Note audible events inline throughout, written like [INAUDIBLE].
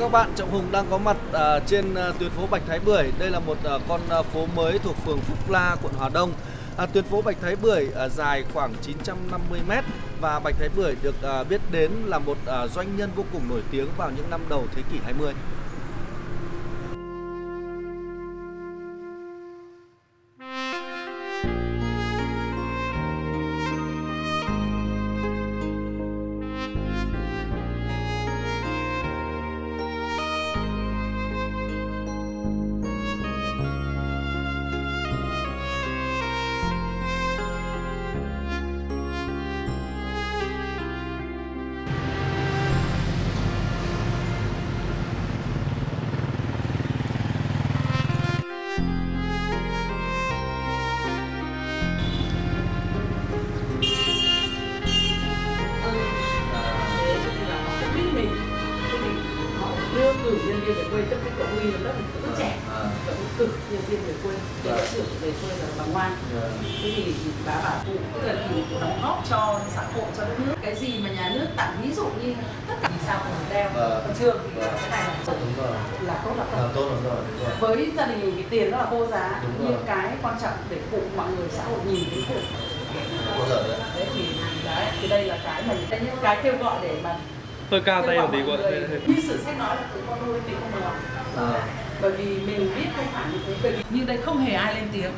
các bạn, Trọng Hùng đang có mặt à, trên à, tuyến phố Bạch Thái Bưởi. Đây là một à, con à, phố mới thuộc phường Phúc La, quận hòa Đông. À, tuyến phố Bạch Thái Bưởi à, dài khoảng 950 m và Bạch Thái Bưởi được à, biết đến là một à, doanh nhân vô cùng nổi tiếng vào những năm đầu thế kỷ 20. Để có trưởng về quê là bà ngoan. Thế thì bà bảo cụ tức là thì cụ đóng góp cho xã hội cho đất nước. Cái gì mà nhà nước tặng ví dụ như tất cả vì sao còn đeo còn trường thì cái này là tốt là tốt. Tốt lắm rồi, đúng rồi. với gia đình cái tiền đó là vô giá. Đúng nhưng rồi. cái quan trọng để cụ mọi người xã hội nhìn thấy cụ. Bao giờ đấy? thì đấy thì đây là cái mà những cái kêu gọi để mà hơi cao tay một tí gọi như sử sách nói là từ con nuôi mình không được À. bởi vì mình biết không phải như thế bởi vì nhưng đây không hề ai lên tiếng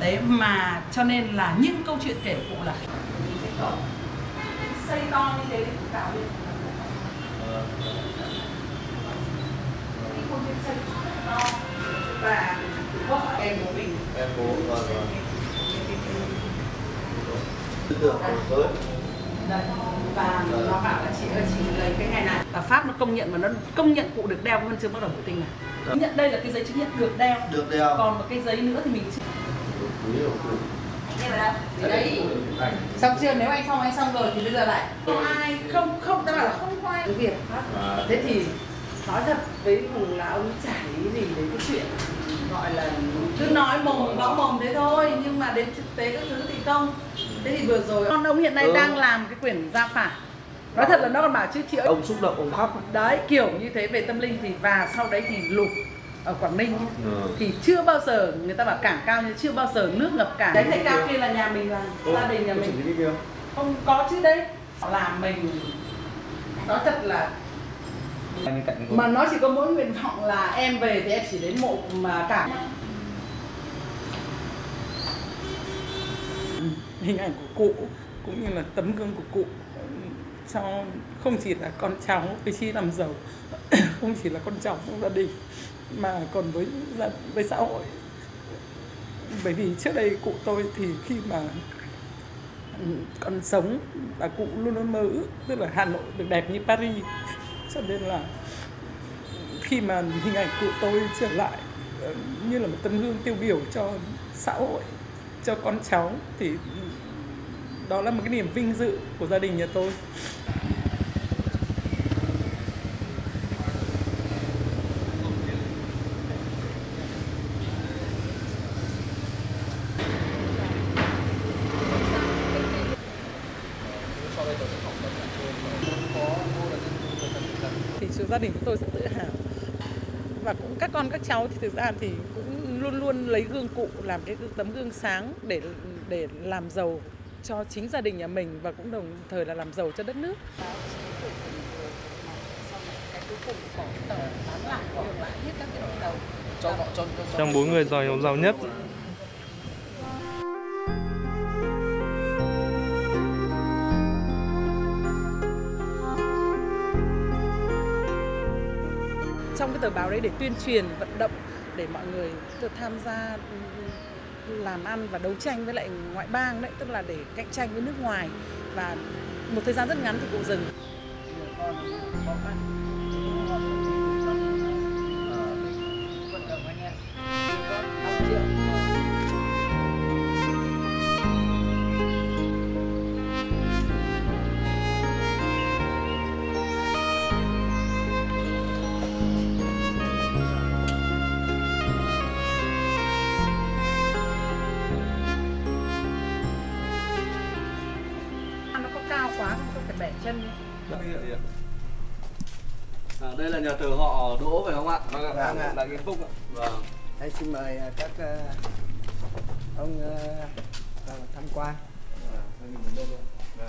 đấy mà cho nên là những câu chuyện kể của cụ là xây to như thế thì cũng cao lên cái khuôn viên xây to và vợ em của mình Em bố, vâng, vâng. Tư tưởng mới. Và nó bảo là chị ơi chị lấy cái ngày này và pháp nó công nhận và nó công nhận cụ được đeo huân chương bắt đầu biểu tình này. Dạ. nhận đây là cái giấy chứng nhận được đeo. Được đeo. còn một cái giấy nữa thì mình chưa vào đâu đấy. xong chưa? Nếu anh xong anh xong rồi thì bây giờ lại. Không ai không? Không ta bảo là không có ai cái việc. À. thế thì nói thật với hùng là ông chả ý gì đến cái chuyện gọi là cứ nói mồm gõ mồm thế thôi. Nhưng mà đến thực tế các thứ thì không thế thì vừa rồi con ông hiện nay Ừ. đang làm cái quyển gia phả. Nói thật là nó còn bảo chứ chị ơi. Ông xúc động, ông khóc. đấy kiểu như thế về tâm linh thì và sau đấy thì lụt ở Quảng Ninh. Ừ. thì chưa bao giờ người ta bảo cảng cao nhưng chưa bao giờ nước ngập cảng đấy thầy cao kia là nhà mình là gia đình nhà Ông mình. không có chứ đấy. Làm mình. Nói thật là mà nó chỉ có mỗi nguyện vọng là em về thì em chỉ đến mộ mà cả hình ảnh của cụ cũng như là tấm gương của cụ. Cho không chỉ là con cháu với chi làm giàu, [COUGHS] không chỉ là con cháu trong gia đình, mà còn với với xã hội. Bởi vì trước đây cụ tôi thì khi mà còn sống là cụ luôn luôn mơ ước, tức là Hà Nội được đẹp như Paris. Cho nên là khi mà hình ảnh cụ tôi trở lại ờ, như là một tấm gương tiêu biểu cho xã hội cho con cháu thì đó là một cái niềm vinh dự của gia đình nhà tôi. Thì gia đình của tôi rất tự hào. Và cũng các con, các cháu thì thực ra thì cũng luôn luôn lấy gương cụ làm cái tấm gương sáng để để làm giàu cho chính gia đình nhà mình và cũng đồng thời là làm giàu cho đất nước. trong bốn người giàu giàu nhất Trong cái tờ báo đấy để tuyên truyền vận động để mọi người được tham gia ừ, làm ăn và đấu tranh với lại ngoại bang đấy, tức là để cạnh tranh với nước ngoài và một thời gian rất ngắn thì cụ dừng. Thank you. Bẻ chân Dạ, dạ. À, đây là nhà thờ họ Đỗ phải không ạ? Vâng ạ. Vâng ạ. Làng Yên Phúc ạ. Vâng. Đây xin mời à, các à, ông vào tham quan. À,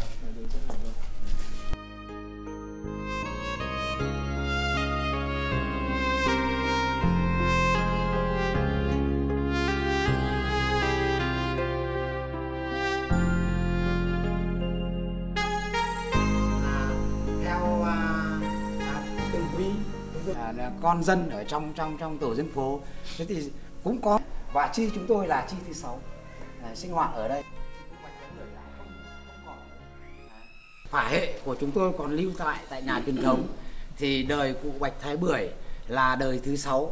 con dân ở trong trong trong tổ dân phố. Thế thì cũng có và chi chúng tôi là chi thứ sáu. À, sinh hoạt ở đây. Phả hệ của chúng tôi còn lưu tại tại nhà truyền thống. Thì đời cụ Bạch Thái Bưởi là đời thứ sáu.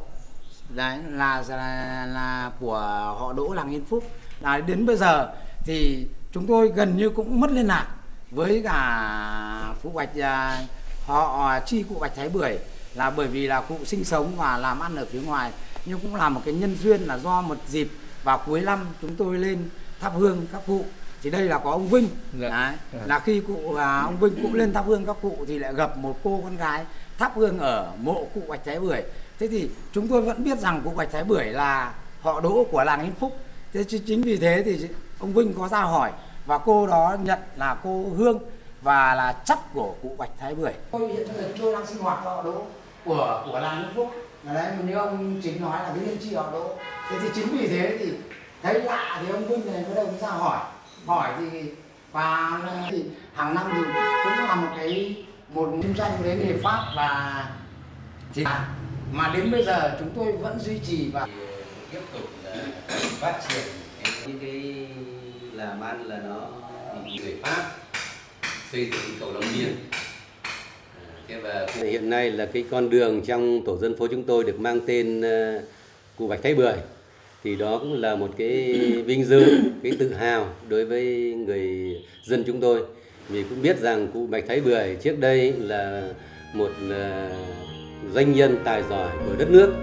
Đấy là là, là của họ Đỗ làng Yên Phúc. Là đến bây giờ thì chúng tôi gần như cũng mất liên lạc với cả cụ Bạch à, họ à, chi cụ Bạch Thái Bưởi là bởi vì là cụ sinh sống và làm ăn ở phía ngoài nhưng cũng là một cái nhân duyên là do một dịp vào cuối năm chúng tôi lên thắp hương các cụ. Thì đây là có ông Vinh. Dạ. Đấy, là khi cụ à, ông Vinh cũng lên thắp hương các cụ thì lại gặp một cô con gái thắp hương ở mộ cụ Bạch Thái Bưởi. Thế thì chúng tôi vẫn biết rằng cụ Bạch Thái Bưởi là họ đỗ của làng Yên Phúc. Thế chính vì thế thì ông Vinh có ra hỏi và cô đó nhận là cô Hương và là chắc của cụ Bạch Thái Bưởi. Tôi hiện giờ chúng tôi đang sinh hoạt họ đỗ của của làng Yên Phúc. Ở đấy mà như ông chính nói là cái liên tri họ đỗ. Thế thì chính vì thế thì thấy lạ thì ông Vinh này bắt đầu mới ra hỏi. Hỏi thì và thì hàng năm thì cũng là một cái một kinh doanh đến nghề pháp và thì mà đến bây giờ chúng tôi vẫn duy trì và tiếp tục là phát triển những cái làm ăn là nó người Pháp xây dựng cầu Long Biên hiện nay là cái con đường trong tổ dân phố chúng tôi được mang tên ờ, cụ Bạch Thái Bưởi. Thì đó cũng là một cái [CLEARS THROAT] vinh dự cái tự hào đối với người dân chúng tôi. Vì cũng biết rằng cụ Bạch Thái Bưởi trước đây là một ờ, doanh nhân tài giỏi của đất nước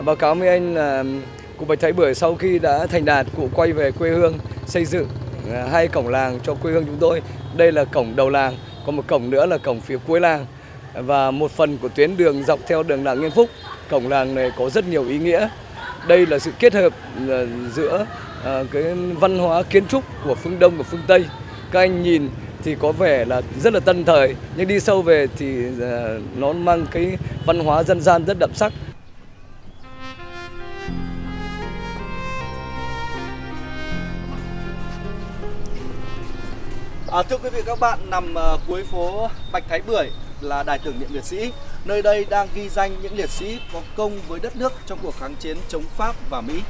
Báo cáo với anh là cụ Bạch Thái Bưởi sau khi đã thành đạt cụ quay về quê hương xây dựng à, hai cổng làng cho quê hương chúng tôi. Đây là cổng đầu làng, còn một cổng nữa là cổng phía cuối làng và một phần của tuyến đường dọc theo đường làng Yên Phúc. Cổng làng này có rất nhiều ý nghĩa. Đây là sự kết hợp à, giữa à, cái văn hóa kiến trúc của phương Đông và phương Tây. Các anh nhìn thì có vẻ là rất là tân thời nhưng đi sâu về thì nó mang cái văn hóa dân gian rất đậm sắc. À, thưa quý vị các bạn, nằm uh, cuối phố Bạch Thái Bưởi là đài tưởng niệm liệt sĩ. Nơi đây đang ghi danh những liệt sĩ có công với đất nước trong cuộc kháng chiến chống Pháp và Mỹ.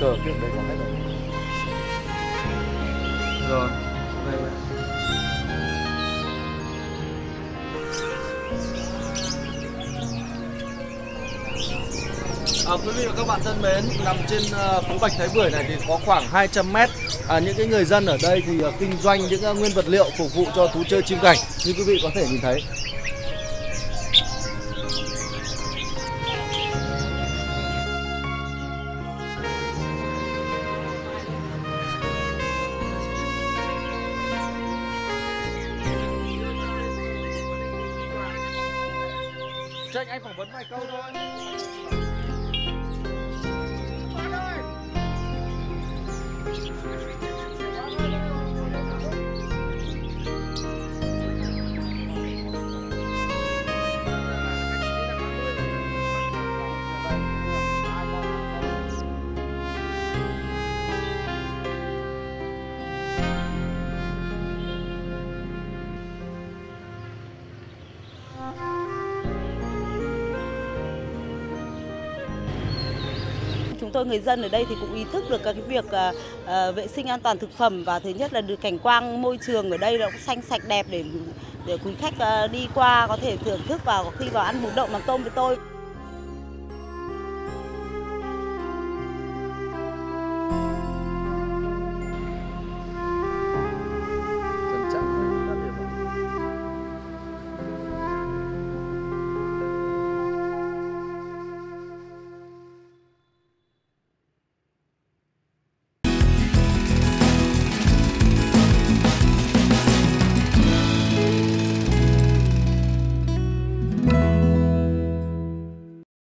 cờ kia đấy có vị và các bạn thân mến, nằm trên ờ, phố Bạch Thái Bưởi này thì có khoảng 200 mét. À, những cái người dân ở đây thì ờ, kinh doanh những ờ, nguyên vật liệu phục vụ cho thú chơi chim cảnh như quý vị có thể nhìn thấy. Cho anh, anh phỏng vấn vài câu thôi. Tôi người dân ở đây thì cũng ý thức được cái việc uh, uh, vệ sinh an toàn thực phẩm và thứ nhất là được cảnh quan môi trường ở đây nó cũng xanh sạch đẹp để để quý khách uh, đi qua có thể thưởng thức và khi vào ăn bún đậu mắm tôm với tôi.